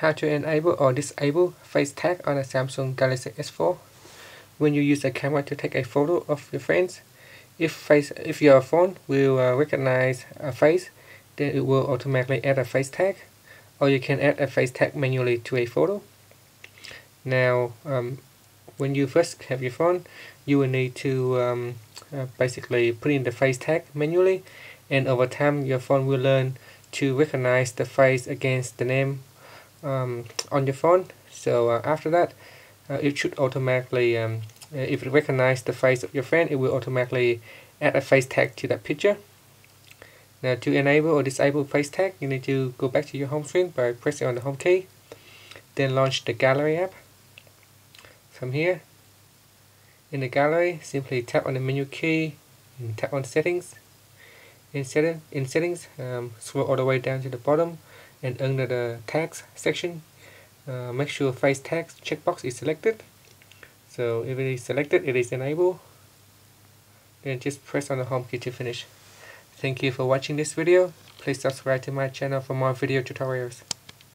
how to enable or disable face tag on a Samsung Galaxy S4 when you use a camera to take a photo of your friends if face if your phone will uh, recognize a face then it will automatically add a face tag or you can add a face tag manually to a photo. Now um, when you first have your phone you will need to um, uh, basically put in the face tag manually and over time your phone will learn to recognize the face against the name um, on your phone. So uh, after that uh, it should automatically um, uh, if it recognizes the face of your friend it will automatically add a face tag to that picture. Now to enable or disable face tag you need to go back to your home screen by pressing on the home key then launch the gallery app. From here in the gallery simply tap on the menu key and tap on settings. In, setting, in settings um, scroll all the way down to the bottom and under the tags section uh, make sure face tags checkbox is selected. So if it is selected it is enabled. Then just press on the home key to finish. Thank you for watching this video. Please subscribe to my channel for more video tutorials